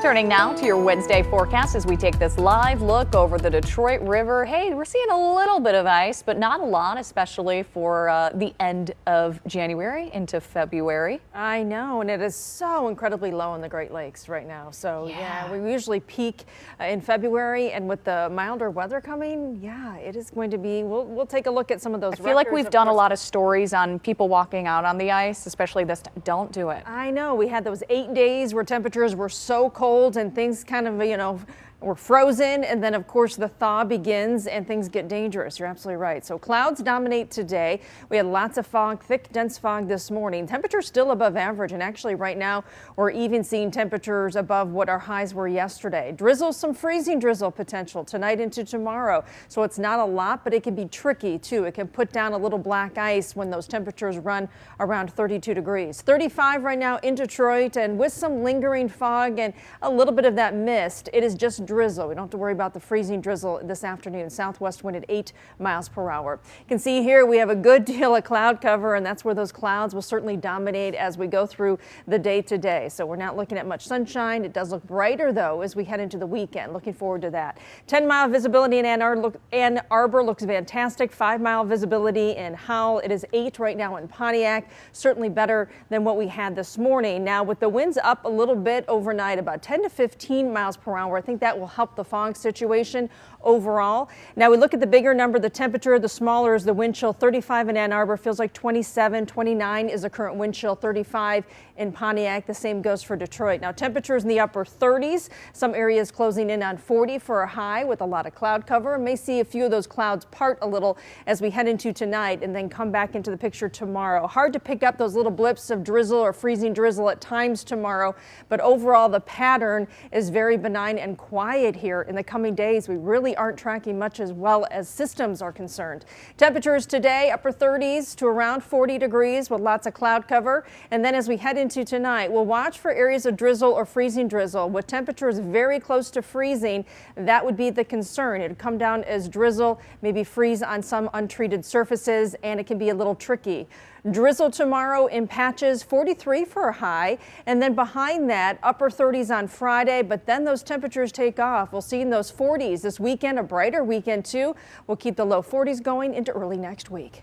Turning now to your Wednesday forecast as we take this live look over the Detroit River. Hey, we're seeing a little bit of ice, but not a lot, especially for uh, the end of January into February. I know, and it is so incredibly low in the Great Lakes right now. So yeah, Yeah. we usually peak uh, in February, and with the milder weather coming, yeah, it is going to be. We'll we'll take a look at some of those. I feel like we've done a lot of stories on people walking out on the ice, especially this. Don't do it. I know we had those eight days where temperatures were so cold and things kind of, you know, were frozen. And then, of course, the thaw begins and things get dangerous. You're absolutely right. So clouds dominate today. We had lots of fog, thick, dense fog this morning. Temperatures still above average. And actually, right now, we're even seeing temperatures above what our highs were yesterday. Drizzle, some freezing drizzle potential tonight into tomorrow. So it's not a lot, but it can be tricky too. It can put down a little black ice when those temperatures run around 32 degrees. 35 right now in Detroit and with some lingering fog and a little bit of that mist, it is just drizzle. We don't have to worry about the freezing drizzle this afternoon. Southwest wind at 8 miles per hour. You can see here we have a good deal of cloud cover and that's where those clouds will certainly dominate as we go through the day today. So we're not looking at much sunshine. It does look brighter though as we head into the weekend. Looking forward to that. 10 mile visibility in Ann Arbor, Ann Arbor looks fantastic. 5 mile visibility in Howell. It is 8 right now in Pontiac. Certainly better than what we had this morning. Now with the winds up a little bit overnight about 10 to 15 miles per hour. I think that will help the fog situation overall. Now we look at the bigger number, the temperature, the smaller is the wind chill. 35 in Ann Arbor feels like 27, 29 is the current wind chill, 35 in Pontiac. The same goes for Detroit. Now temperatures in the upper 30s, some areas closing in on 40 for a high with a lot of cloud cover. May see a few of those clouds part a little as we head into tonight and then come back into the picture tomorrow. Hard to pick up those little blips of drizzle or freezing drizzle at times tomorrow, but overall the pattern is very benign and quiet here in the coming days. We really aren't tracking much as well as systems are concerned. Temperatures today upper 30s to around 40 degrees with lots of cloud cover. And then as we head into tonight, we'll watch for areas of drizzle or freezing drizzle with temperatures very close to freezing. That would be the concern. It would come down as drizzle, maybe freeze on some untreated surfaces, and it can be a little tricky. Drizzle tomorrow in patches 43 for a high and then behind that upper 30s on Friday but then those temperatures take off. We'll see in those 40s this weekend a brighter weekend too. We'll keep the low 40s going into early next week.